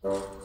Thank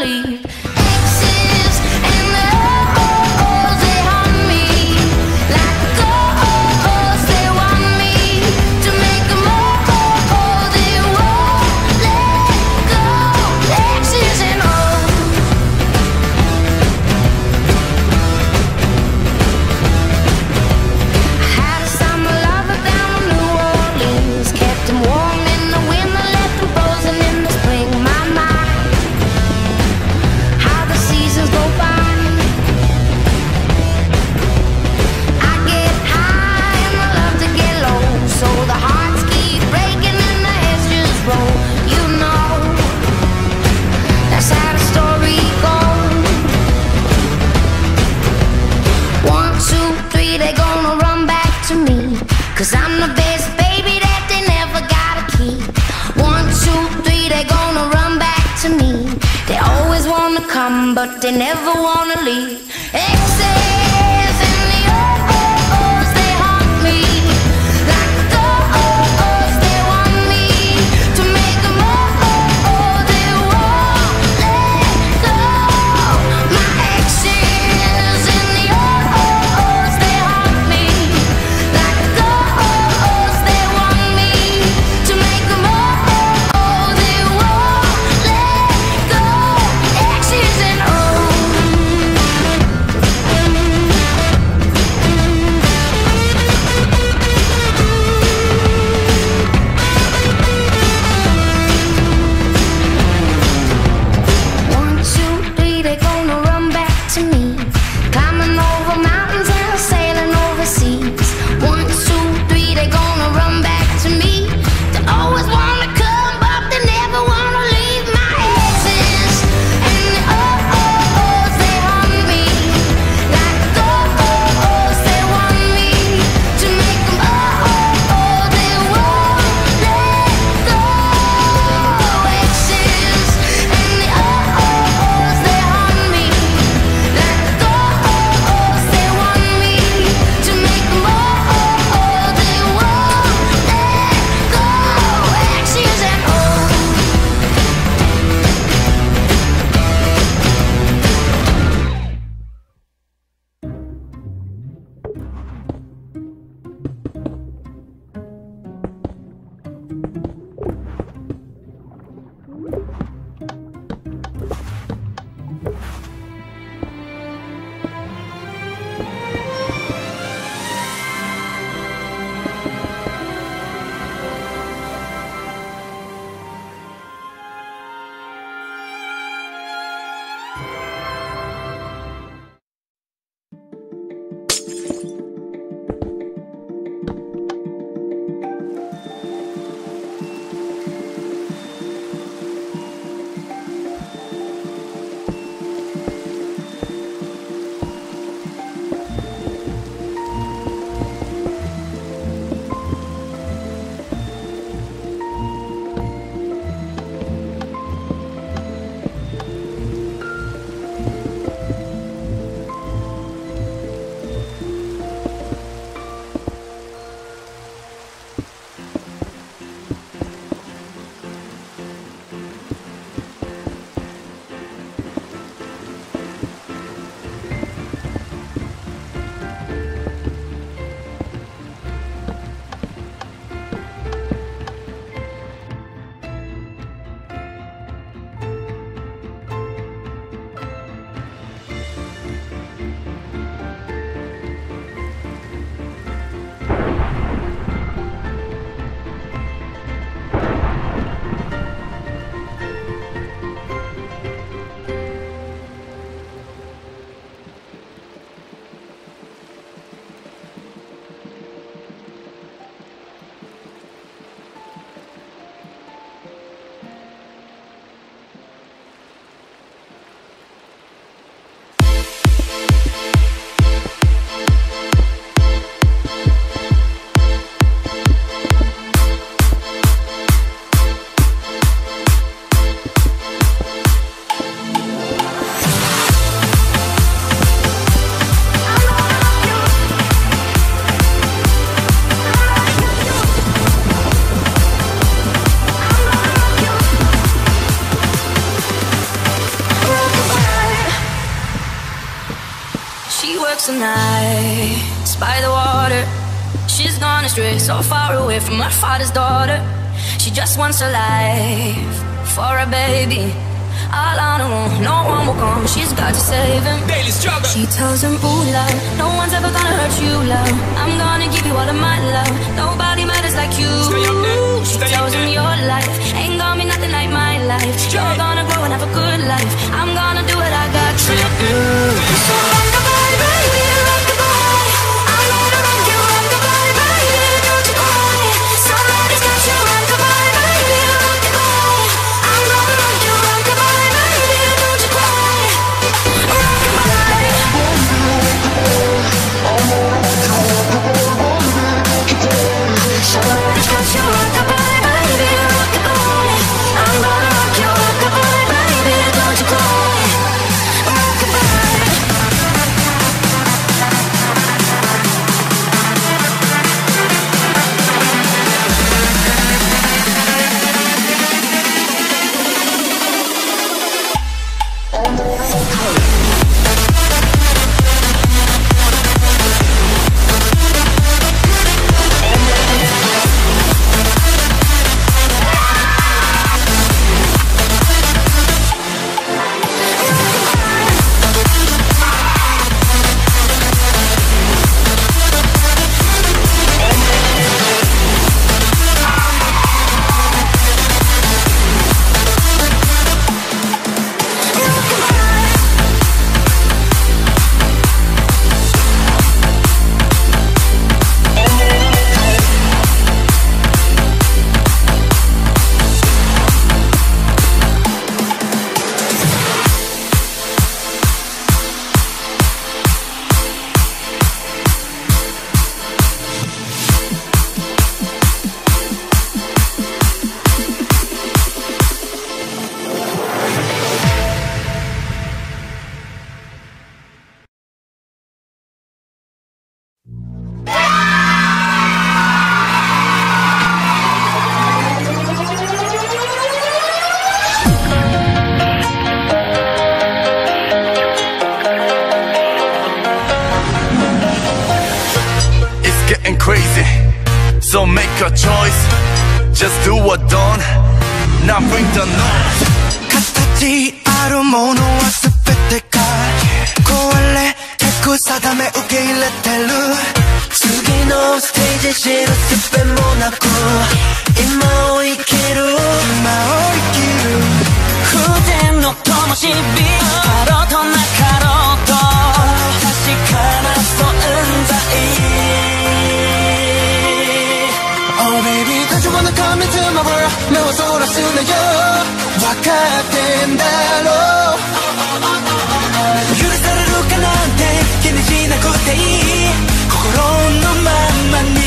leave. Cause I'm the best baby that they never gotta keep. One, two, three, they gonna run back to me. They always wanna come, but they never wanna leave. Hey. Astray, so far away from her father's daughter. She just wants a life for a baby. All on her own, no one will come. She's got to save him. Daily struggle. She tells him, Ooh, love, no one's ever gonna hurt you, love. I'm gonna give you all of my love. Nobody matters like you. Stay up there. She tells him. Your life ain't gonna be nothing like my life. You're gonna grow and have a good life. I'm gonna do what I got to do. A choice. Just do what done. Now bring the noise. 形あるものは全てか壊れてく定め受け入れてる次のステージ知るすべもなく今を生きる今を生きる風天の灯火あろう come into my world 目をそらすなよ分かってんだろう許されるかなんて気にしなくていい心のままに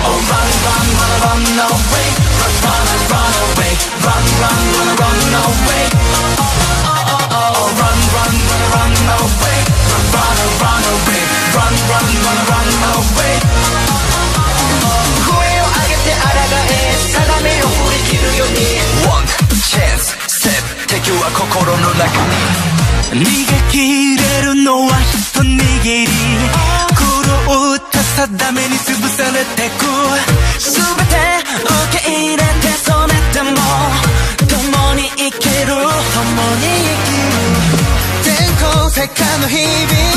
Oh run run wanna run away Run run run away Run run wanna run away に。逃げ切れるのは一握り狂った定めに潰されてく全て受け入れてそれでも共に生きる共に生きる天候世界の日々飲み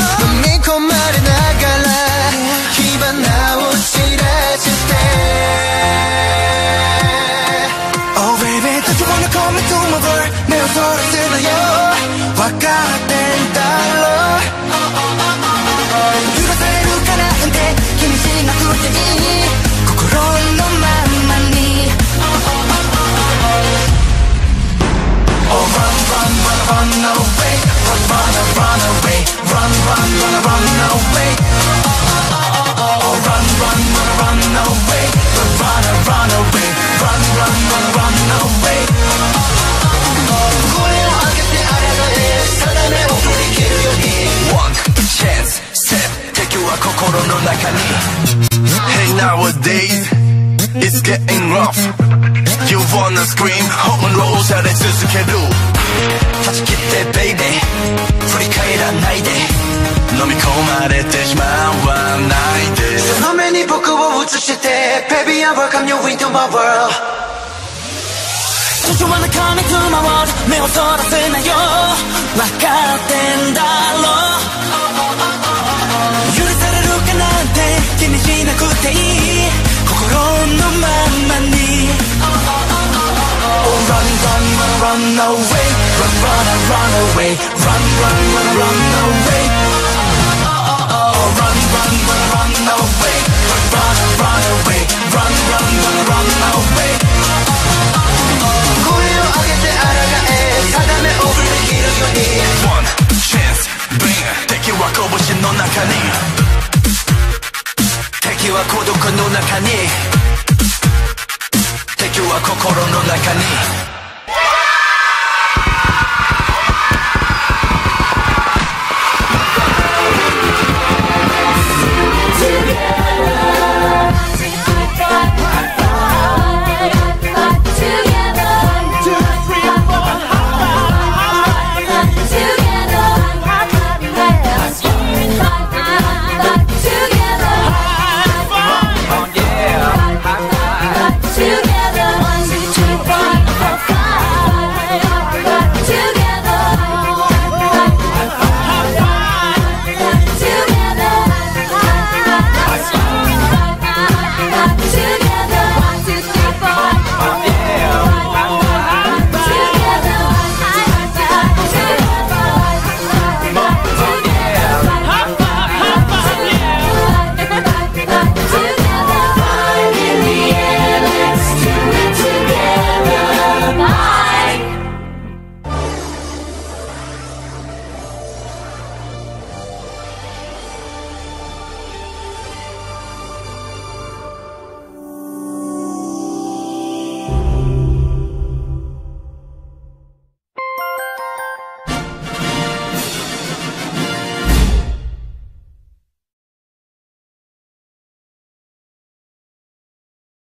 は心の中に。Hey nowadays, it's getting rough. You wanna scream, 本能され続ける。 断ち切ってベイベー振り返らないで飲み込まれてしまわないでその目に僕を映して Baby I welcome you into my world 途中は中身つまわる目をそらせなよ